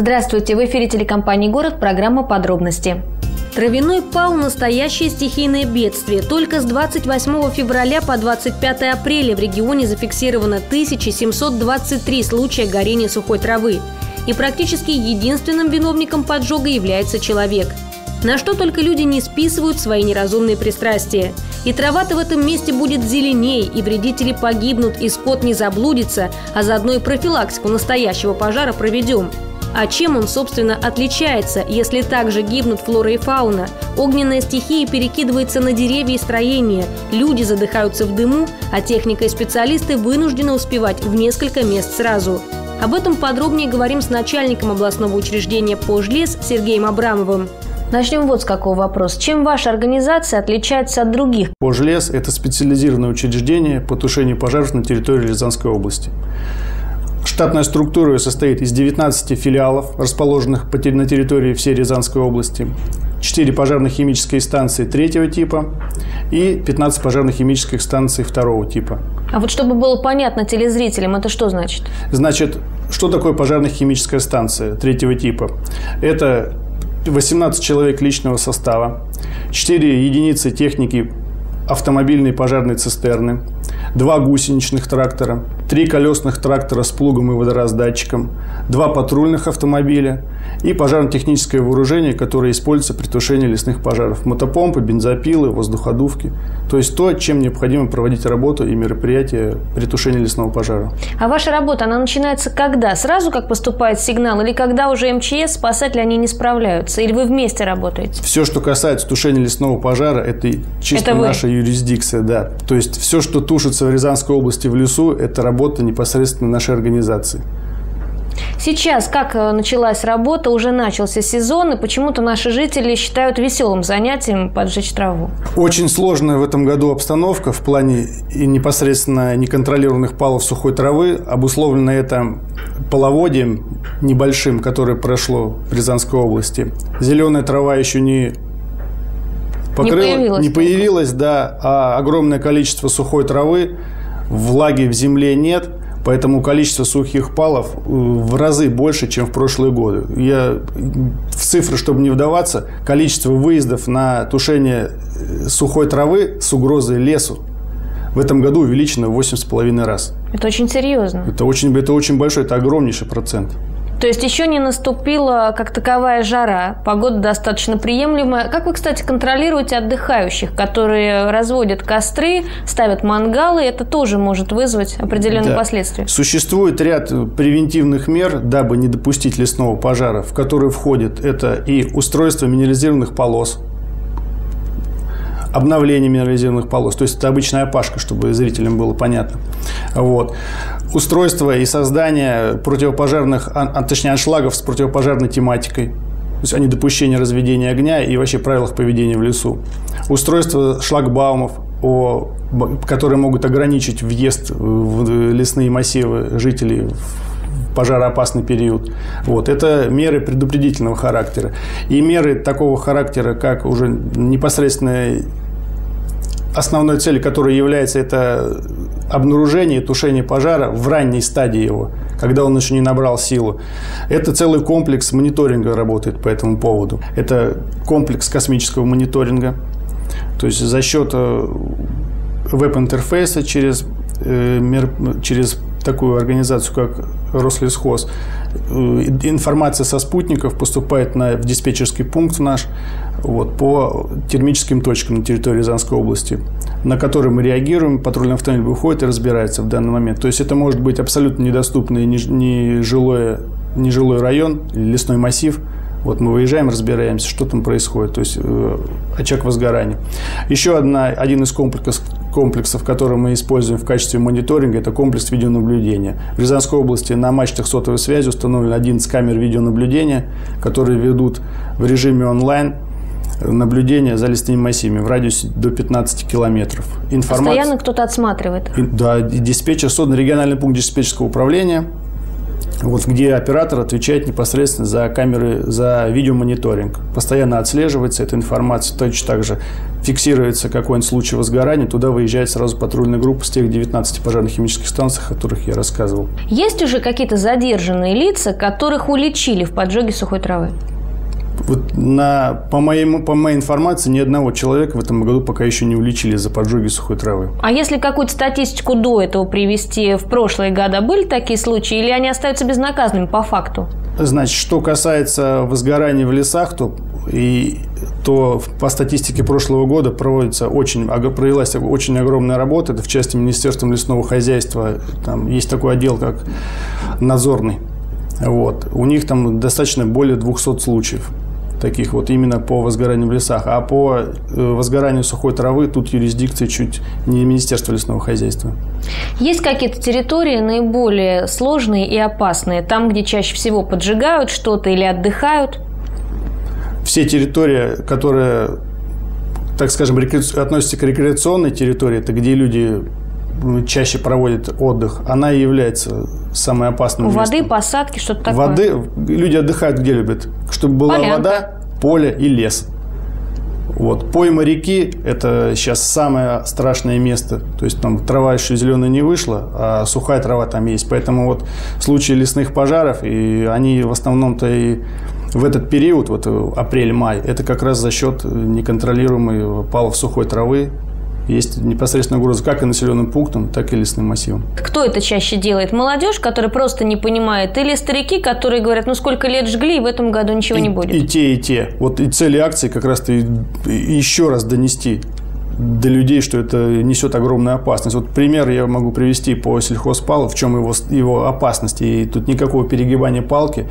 Здравствуйте, в эфире телекомпании «Город» программа «Подробности». Травяной пал – настоящее стихийное бедствие. Только с 28 февраля по 25 апреля в регионе зафиксировано 1723 случая горения сухой травы. И практически единственным виновником поджога является человек. На что только люди не списывают свои неразумные пристрастия. И трава-то в этом месте будет зеленей, и вредители погибнут, и скот не заблудится, а заодно и профилактику настоящего пожара проведем – а чем он, собственно, отличается, если также гибнут флора и фауна? Огненная стихия перекидывается на деревья и строения, люди задыхаются в дыму, а техника и специалисты вынуждены успевать в несколько мест сразу. Об этом подробнее говорим с начальником областного учреждения «Пожлес» Сергеем Абрамовым. Начнем вот с какого вопроса. Чем ваша организация отличается от других? Пожлес – это специализированное учреждение по тушению пожаров на территории Рязанской области. Штатная структура состоит из 19 филиалов, расположенных на территории всей Рязанской области, 4 пожарно-химические станции третьего типа и 15 пожарно-химических станций второго типа. А вот чтобы было понятно телезрителям, это что значит? Значит, что такое пожарно-химическая станция третьего типа? Это 18 человек личного состава, 4 единицы техники автомобильной пожарной цистерны, два гусеничных трактора, три колесных трактора с плугом и водораздатчиком, два патрульных автомобиля и пожарно-техническое вооружение, которое используется при тушении лесных пожаров. Мотопомпы, бензопилы, воздуходувки. То есть то, чем необходимо проводить работу и мероприятия при тушении лесного пожара. А ваша работа, она начинается когда? Сразу, как поступает сигнал? Или когда уже МЧС, спасатели, они не справляются? Или вы вместе работаете? Все, что касается тушения лесного пожара, это чисто это наша юрисдикция, да. То есть все, что тушится в Рязанской области в лесу, это работа непосредственно нашей организации. Сейчас, как э, началась работа, уже начался сезон, и почему-то наши жители считают веселым занятием поджечь траву. Очень сложная в этом году обстановка в плане и непосредственно неконтролированных палов сухой травы. Обусловлено это половодием небольшим, которое прошло в Рязанской области. Зеленая трава еще не покрыла, не появилась, не появилась да, а огромное количество сухой травы, влаги в земле нет – Поэтому количество сухих палов э, в разы больше, чем в прошлые годы. Я в цифры, чтобы не вдаваться, количество выездов на тушение э, сухой травы с угрозой лесу в этом году увеличено в 8,5 раз. Это очень серьезно. Это очень, это очень большой, это огромнейший процент. То есть еще не наступила как таковая жара, погода достаточно приемлемая. Как вы, кстати, контролируете отдыхающих, которые разводят костры, ставят мангалы? Это тоже может вызвать определенные да. последствия. Существует ряд превентивных мер, дабы не допустить лесного пожара, в которые входит это и устройство минерализированных полос, обновление минерализированных полос. То есть это обычная опашка, чтобы зрителям было понятно. Вот. Устройство и создание противопожарных, а, а, точнее аншлагов с противопожарной тематикой. То есть о недопущении разведения огня и вообще правилах поведения в лесу. Устройство шлагбаумов, о, которые могут ограничить въезд в лесные массивы жителей пожароопасный период. Вот. Это меры предупредительного характера. И меры такого характера, как уже непосредственно основной целью которой является это обнаружение тушение пожара в ранней стадии его, когда он еще не набрал силу. Это целый комплекс мониторинга работает по этому поводу. Это комплекс космического мониторинга. То есть за счет э, веб-интерфейса через, э, через такую организацию, как Рослесхоз, э, информация со спутников поступает на, в диспетчерский пункт наш вот, по термическим точкам на территории Рязанской области, на которые мы реагируем, патрульный автомобиль выходит и разбирается в данный момент. То есть это может быть абсолютно недоступный нежилой, нежилой район, лесной массив, вот мы выезжаем, разбираемся, что там происходит, то есть э, очаг возгорания. Еще одна, один из комплексов, комплексов, который мы используем в качестве мониторинга, это комплекс видеонаблюдения. В Рязанской области на мачтах сотовой связи установлено 11 камер видеонаблюдения, которые ведут в режиме онлайн наблюдения за лесными массивами в радиусе до 15 километров. Информация... Постоянно кто-то отсматривает? Да, диспетчер, создан региональный пункт диспетчерского управления. Вот, где оператор отвечает непосредственно за камеры, за видеомониторинг. Постоянно отслеживается эта информация, точно так же фиксируется какой-нибудь случай возгорания, туда выезжает сразу патрульная группа с тех 19 пожарно-химических станций, о которых я рассказывал. Есть уже какие-то задержанные лица, которых уличили в поджоге сухой травы? Вот на, по, моему, по моей информации, ни одного человека в этом году пока еще не уличили за поджоги сухой травы. А если какую-то статистику до этого привести, в прошлые года были такие случаи, или они остаются безнаказанными по факту? Значит, что касается возгорания в лесах, то и то по статистике прошлого года проводится очень, провелась очень огромная работа. Это в части Министерства лесного хозяйства. Там есть такой отдел, как надзорный. Вот. У них там достаточно более 200 случаев таких вот именно по возгоранию в лесах. А по э, возгоранию сухой травы тут юрисдикция чуть не Министерство лесного хозяйства. Есть какие-то территории наиболее сложные и опасные? Там, где чаще всего поджигают что-то или отдыхают? Все территории, которые, так скажем, относятся к рекреационной территории, это где люди чаще проводят отдых, она и является самой опасной. У воды, посадки, что-то такое? Воды, люди отдыхают где любят? Чтобы была Полянка. вода, поле и лес. Вот. Пойма реки – это сейчас самое страшное место. То есть там трава еще зеленая не вышла, а сухая трава там есть. Поэтому вот случаи лесных пожаров, и они в основном-то и в этот период, вот апрель-май, это как раз за счет неконтролируемой палов сухой травы, есть непосредственно угроза как и населенным пунктам, так и лесным массивам. Кто это чаще делает? Молодежь, которая просто не понимает, или старики, которые говорят, ну сколько лет жгли, и в этом году ничего и, не будет? И те, и те. Вот и цели акции как раз-то еще раз донести до людей, что это несет огромную опасность. Вот пример я могу привести по сельхозпалу, в чем его, его опасность. И тут никакого перегибания палки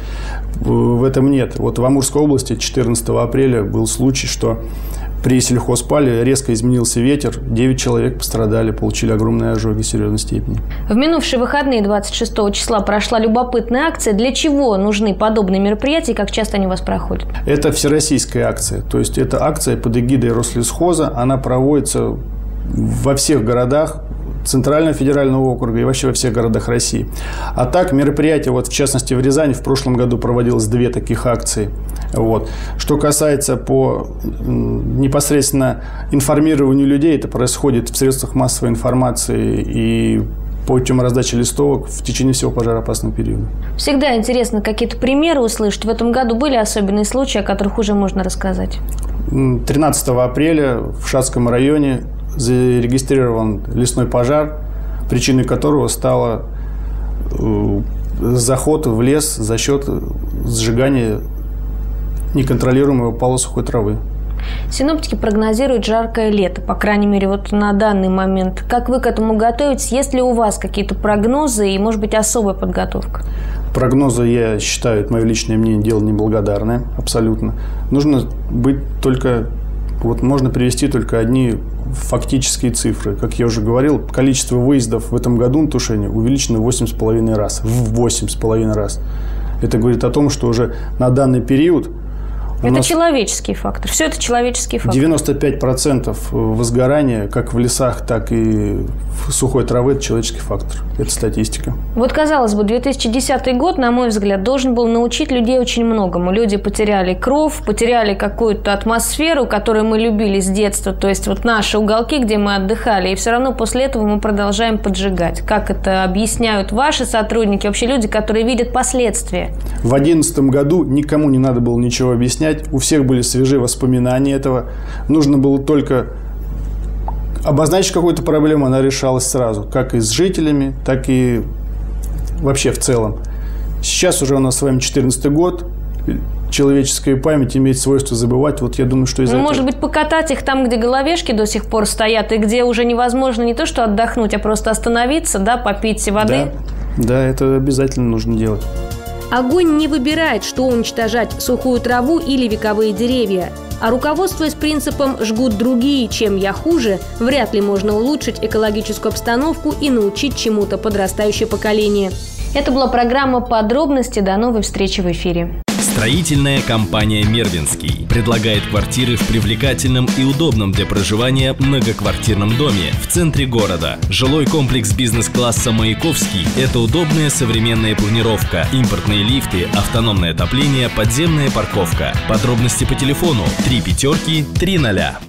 в этом нет. Вот в Амурской области 14 апреля был случай, что при сельхозпале резко изменился ветер, 9 человек пострадали, получили огромные ожоги серьезной степени. В минувшие выходные 26 числа прошла любопытная акция. Для чего нужны подобные мероприятия и как часто они у вас проходят? Это всероссийская акция. То есть это акция под эгидой Рослесхоза. Она проводится во всех городах Центрального федерального округа и вообще во всех городах России. А так мероприятие, вот в частности в Рязани в прошлом году проводилось две таких акции. Вот. Что касается по непосредственно информированию людей, это происходит в средствах массовой информации и путем раздачи листовок в течение всего пожароопасного периода. Всегда интересно какие-то примеры услышать. В этом году были особенные случаи, о которых уже можно рассказать? 13 апреля в Шацком районе зарегистрирован лесной пожар, причиной которого стало э, заход в лес за счет сжигания неконтролируемого пала сухой травы. Синоптики прогнозируют жаркое лето, по крайней мере, вот на данный момент. Как вы к этому готовитесь? Есть ли у вас какие-то прогнозы и, может быть, особая подготовка? Прогнозы, я считаю, это мое личное мнение, дело неблагодарное, абсолютно. Нужно быть только... Вот можно привести только одни фактические цифры. Как я уже говорил, количество выездов в этом году на тушение увеличено в 8,5 раз. В 8,5 раз. Это говорит о том, что уже на данный период это нас человеческий фактор. Все это человеческий фактор. 95% возгорания как в лесах, так и в сухой травы – это человеческий фактор. Это статистика. Вот, казалось бы, 2010 год, на мой взгляд, должен был научить людей очень многому. Люди потеряли кровь, потеряли какую-то атмосферу, которую мы любили с детства. То есть вот наши уголки, где мы отдыхали. И все равно после этого мы продолжаем поджигать. Как это объясняют ваши сотрудники, вообще люди, которые видят последствия? В 2011 году никому не надо было ничего объяснять. У всех были свежие воспоминания этого. Нужно было только обозначить какую-то проблему, она решалась сразу. Как и с жителями, так и вообще в целом. Сейчас уже у нас с вами 14 год. Человеческая память имеет свойство забывать. Вот я думаю, что из-за ну, этого... может быть, покатать их там, где головешки до сих пор стоят, и где уже невозможно не то, что отдохнуть, а просто остановиться, да, попить воды. Да, да это обязательно нужно делать. Огонь не выбирает, что уничтожать – сухую траву или вековые деревья. А руководствуясь принципом «жгут другие, чем я хуже», вряд ли можно улучшить экологическую обстановку и научить чему-то подрастающее поколение. Это была программа «Подробности». До новой встречи в эфире. Строительная компания «Мервинский» предлагает квартиры в привлекательном и удобном для проживания многоквартирном доме в центре города. Жилой комплекс бизнес-класса «Маяковский» – это удобная современная планировка, импортные лифты, автономное отопление, подземная парковка. Подробности по телефону 3 пятерки 3 ноля.